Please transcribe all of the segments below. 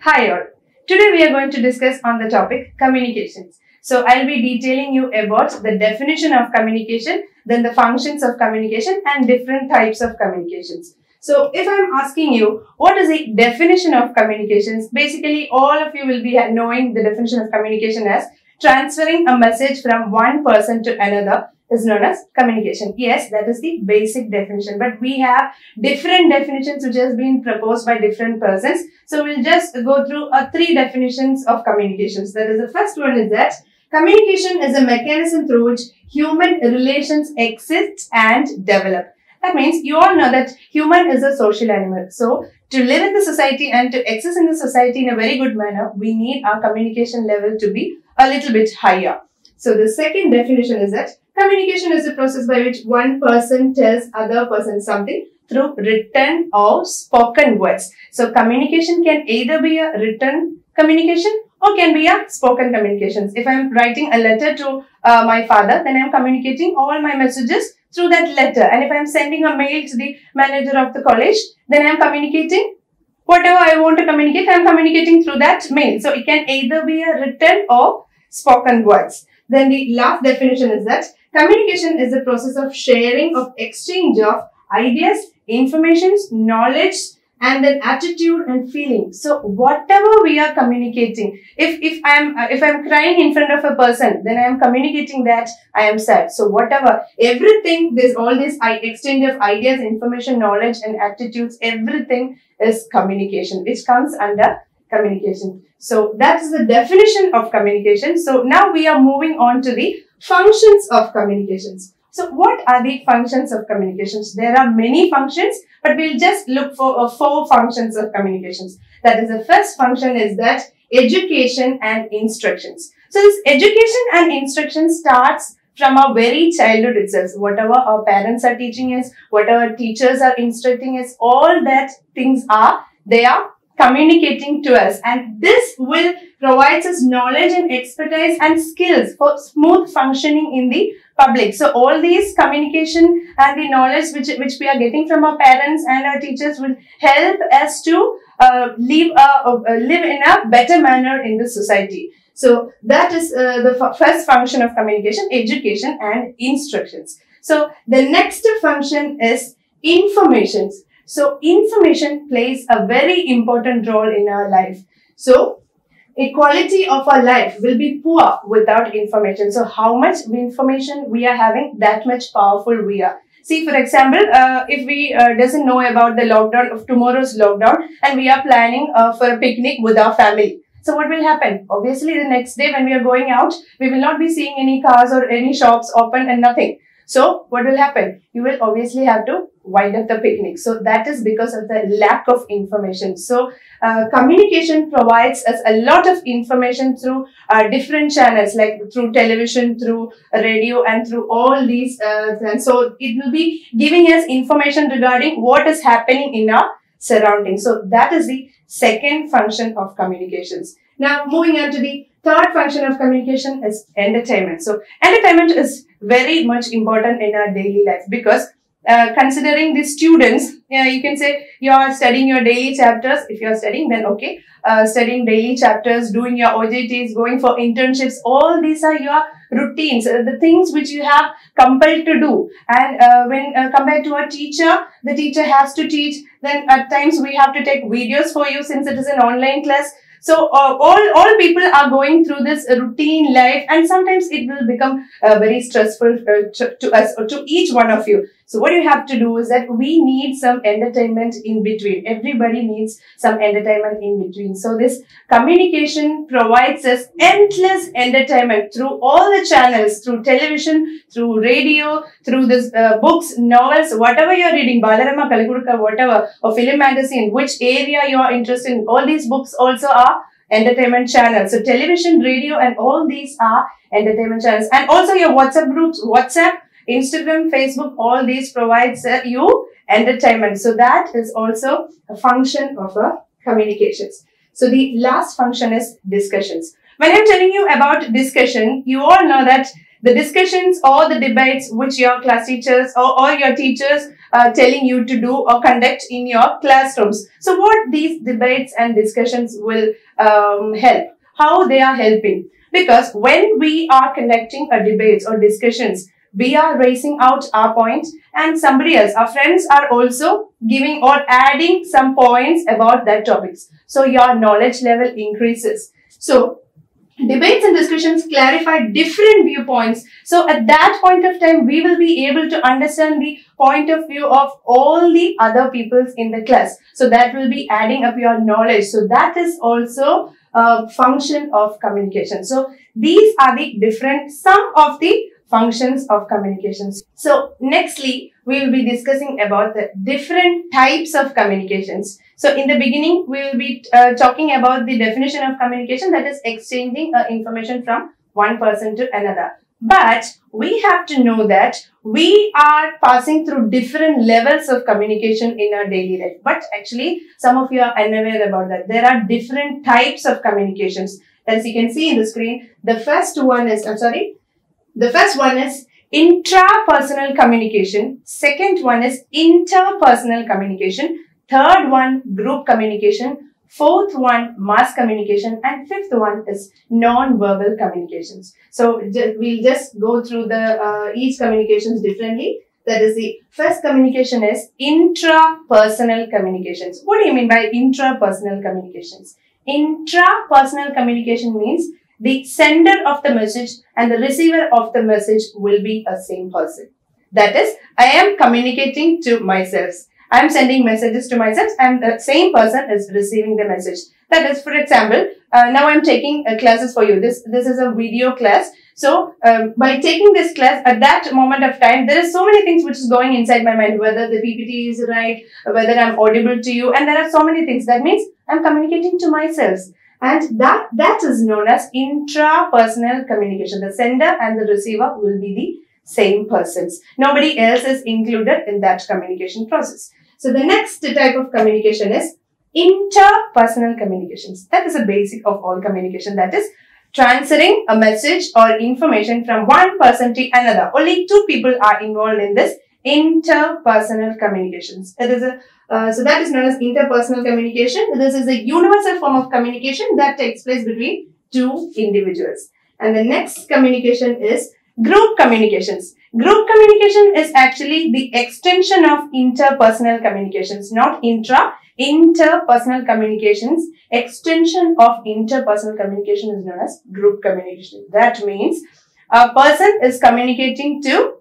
Hi all. Today we are going to discuss on the topic communications. So I'll be detailing you about the definition of communication, then the functions of communication and different types of communications. So if I'm asking you, what is the definition of communications? Basically, all of you will be knowing the definition of communication as transferring a message from one person to another is known as communication. Yes, that is the basic definition, but we have different definitions which has been proposed by different persons. So we'll just go through uh, three definitions of communications. That is the first one is that communication is a mechanism through which human relations exist and develop. That means you all know that human is a social animal. So to live in the society and to exist in the society in a very good manner, we need our communication level to be a little bit higher. So the second definition is that communication is a process by which one person tells other person something through written or spoken words. So communication can either be a written communication or can be a spoken communications. If I'm writing a letter to uh, my father, then I'm communicating all my messages through that letter. And if I'm sending a mail to the manager of the college, then I'm communicating whatever I want to communicate, I'm communicating through that mail. So it can either be a written or spoken words. Then the last definition is that communication is the process of sharing, of exchange of ideas, informations, knowledge, and then attitude and feeling. So whatever we are communicating, if, if I'm, uh, if I'm crying in front of a person, then I am communicating that I am sad. So whatever, everything, there's all this exchange of ideas, information, knowledge and attitudes, everything is communication, which comes under communication. So that is the definition of communication. So now we are moving on to the functions of communications. So what are the functions of communications? There are many functions, but we'll just look for uh, four functions of communications. That is the first function is that education and instructions. So this education and instruction starts from our very childhood itself. Whatever our parents are teaching us, whatever teachers are instructing us, all that things are, they are communicating to us and this will provides us knowledge and expertise and skills for smooth functioning in the public. So all these communication and the knowledge which, which we are getting from our parents and our teachers will help us to uh, live, uh, live in a better manner in the society. So that is uh, the first function of communication, education and instructions. So the next function is informations. So information plays a very important role in our life. So a quality of our life will be poor without information. So how much information we are having, that much powerful we are. See, for example, uh, if we uh, doesn't know about the lockdown of tomorrow's lockdown and we are planning uh, for a picnic with our family. So what will happen? Obviously, the next day when we are going out, we will not be seeing any cars or any shops open and nothing. So what will happen? You will obviously have to wind up the picnic. So that is because of the lack of information. So uh, communication provides us a lot of information through uh, different channels like through television, through radio and through all these. Uh, and so it will be giving us information regarding what is happening in our surroundings. So that is the second function of communications. Now moving on to the third function of communication is entertainment. So entertainment is very much important in our daily life because uh, considering the students, yeah, you can say you are studying your daily chapters. If you are studying, then okay. Uh, studying daily chapters, doing your OJTs, going for internships, all these are your routines, uh, the things which you have compelled to do. And uh, when uh, compared to a teacher, the teacher has to teach. Then at times we have to take videos for you since it is an online class. So uh, all, all people are going through this routine life and sometimes it will become uh, very stressful uh, to, to, us or to each one of you. So what you have to do is that we need some entertainment in between. Everybody needs some entertainment in between. So this communication provides us endless entertainment through all the channels, through television, through radio, through this uh, books, novels, whatever you're reading, Balarama, Kalikkudukka, whatever, or film magazine, which area you are interested in. All these books also are entertainment channels. So television, radio, and all these are entertainment channels. And also your WhatsApp groups, WhatsApp, Instagram, Facebook, all these provides uh, you entertainment. So that is also a function of a communications. So the last function is discussions. When I'm telling you about discussion, you all know that the discussions or the debates which your class teachers or, or your teachers are telling you to do or conduct in your classrooms. So what these debates and discussions will um, help, how they are helping. Because when we are conducting a debates or discussions, we are raising out our points and somebody else, our friends are also giving or adding some points about that topics. So your knowledge level increases. So debates and discussions clarify different viewpoints. So at that point of time, we will be able to understand the point of view of all the other peoples in the class. So that will be adding up your knowledge. So that is also a function of communication. So these are the different, some of the functions of communications. So nextly, we will be discussing about the different types of communications. So in the beginning, we will be uh, talking about the definition of communication that is exchanging uh, information from one person to another. But we have to know that we are passing through different levels of communication in our daily life. But actually, some of you are unaware about that. There are different types of communications. As you can see in the screen, the first one is, I'm sorry, the first one is intrapersonal communication. Second one is interpersonal communication. Third one, group communication. Fourth one, mass communication. And fifth one is non-verbal communications. So we'll just go through the uh, each communications differently. That is the first communication is intrapersonal communications. What do you mean by intrapersonal communications? Intrapersonal communication means the sender of the message and the receiver of the message will be a same person. That is, I am communicating to myself. I am sending messages to myself and the same person is receiving the message. That is, for example, uh, now I'm taking uh, classes for you. This, this is a video class. So, um, by taking this class at that moment of time, there is so many things which is going inside my mind, whether the PPT is right, whether I'm audible to you, and there are so many things. That means I'm communicating to myself. And that, that is known as intrapersonal communication. The sender and the receiver will be the same persons. Nobody else is included in that communication process. So the next type of communication is interpersonal communications. That is a basic of all communication. That is transferring a message or information from one person to another. Only two people are involved in this interpersonal communications. It is a uh, so that is known as interpersonal communication. This is a universal form of communication that takes place between two individuals. And the next communication is group communications. Group communication is actually the extension of interpersonal communications, not intra. Interpersonal communications, extension of interpersonal communication is known as group communication. That means a person is communicating to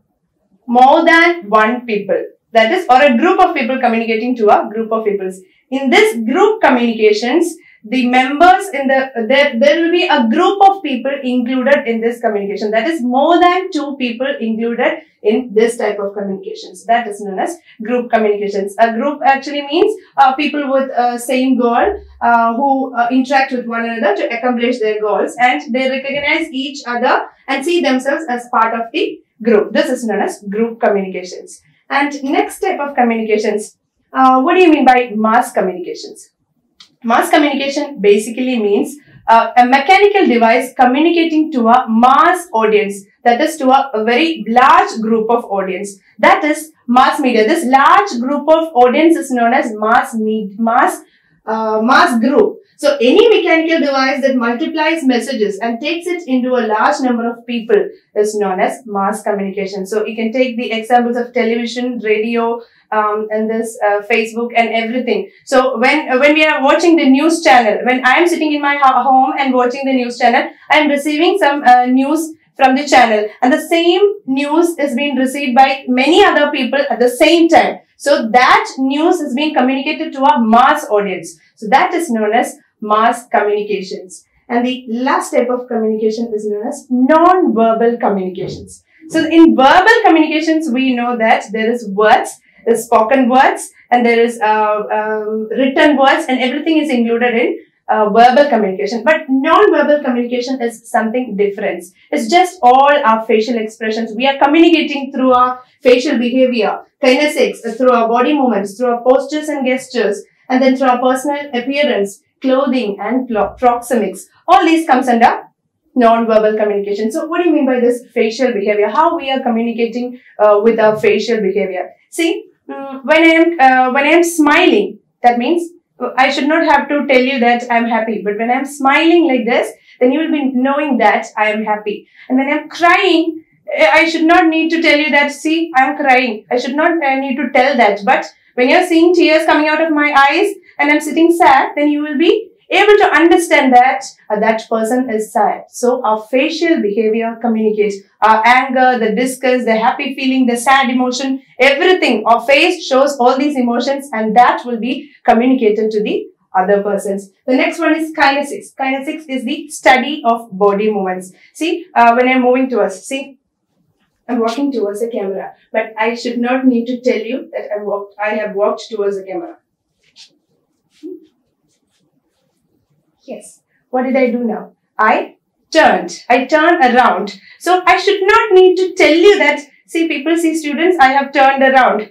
more than one people that is or a group of people communicating to a group of peoples. In this group communications, the members in the, there, there will be a group of people included in this communication. That is more than two people included in this type of communications. That is known as group communications. A group actually means uh, people with uh, same goal uh, who uh, interact with one another to accomplish their goals and they recognize each other and see themselves as part of the group. This is known as group communications. And next type of communications, uh, what do you mean by mass communications? Mass communication basically means uh, a mechanical device communicating to a mass audience, that is to a, a, very large group of audience. That is mass media. This large group of audience is known as mass need, mass uh, mass group. So any mechanical device that multiplies messages and takes it into a large number of people is known as mass communication. So you can take the examples of television, radio, um, and this uh, Facebook and everything. So when uh, when we are watching the news channel, when I am sitting in my home and watching the news channel, I am receiving some uh, news from the channel and the same news is being received by many other people at the same time. So that news is being communicated to a mass audience. So that is known as mass communications. And the last type of communication is known as non-verbal communications. So in verbal communications, we know that there is words, there's spoken words, and there is uh, um, written words, and everything is included in uh, verbal communication. But non-verbal communication is something different. It's just all our facial expressions. We are communicating through our facial behavior, kinesics, through our body movements, through our postures and gestures, and then through our personal appearance, clothing, and proxemics. All these comes under non-verbal communication. So what do you mean by this facial behavior? How we are communicating uh, with our facial behavior? See, um, when I am uh, when I am smiling, that means I should not have to tell you that I'm happy. But when I'm smiling like this, then you will be knowing that I am happy. And when I'm crying, I should not need to tell you that, see, I'm crying. I should not uh, need to tell that. But when you're seeing tears coming out of my eyes and I'm sitting sad, then you will be able to understand that uh, that person is sad. So our facial behavior communicates our anger, the disgust, the happy feeling, the sad emotion, everything. Our face shows all these emotions and that will be communicated to the other persons. The next one is kinesics. Kinesics is the study of body movements. See, uh, when I'm moving towards, see, I'm walking towards the camera, but I should not need to tell you that I walked, I have walked towards the camera. Yes. What did I do now? I turned. I turned around. So I should not need to tell you that, see people, see students, I have turned around.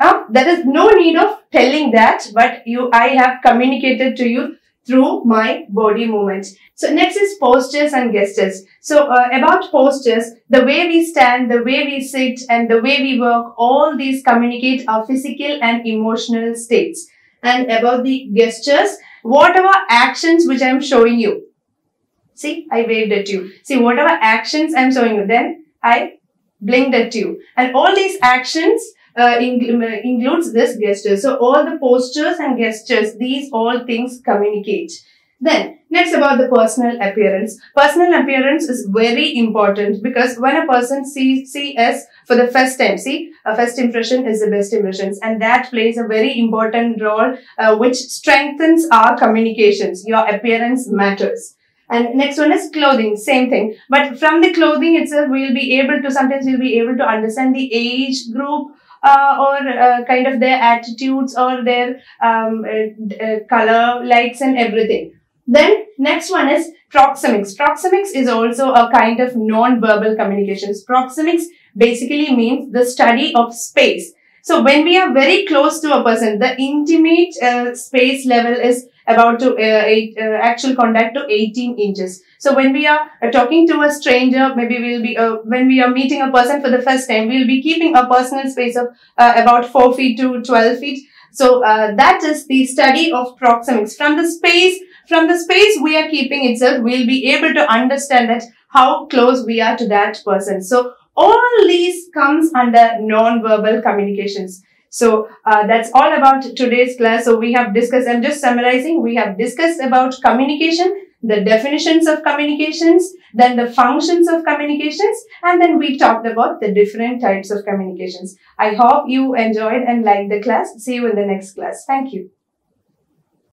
Huh? There is no need of telling that, but you, I have communicated to you through my body movements. So next is postures and gestures. So uh, about postures, the way we stand, the way we sit and the way we work, all these communicate our physical and emotional states. And about the gestures, whatever actions which I am showing you. See, I waved at you. See, whatever actions I'm showing you, then I blinked at you. And all these actions uh, includes this gesture. So all the postures and gestures, these all things communicate. Then, next about the personal appearance. Personal appearance is very important because when a person sees see us for the first time, see, a first impression is the best impressions and that plays a very important role uh, which strengthens our communications. Your appearance matters. And next one is clothing, same thing. But from the clothing itself, we'll be able to, sometimes we'll be able to understand the age group uh, or uh, kind of their attitudes or their um, uh, uh, color, likes and everything. Then next one is proxemics. Proxemics is also a kind of non-verbal communications. Proxemics basically means the study of space. So when we are very close to a person, the intimate uh, space level is about to uh, eight, uh, actual contact to 18 inches. So when we are uh, talking to a stranger, maybe we'll be, uh, when we are meeting a person for the first time, we'll be keeping a personal space of uh, about 4 feet to 12 feet. So that is the study of proxemics. From the space from the space we are keeping itself, we'll be able to understand that how close we are to that person. So all these comes under non-verbal communications. So uh, that's all about today's class. So we have discussed, I'm just summarizing, we have discussed about communication, the definitions of communications, then the functions of communications, and then we talked about the different types of communications. I hope you enjoyed and liked the class. See you in the next class. Thank you.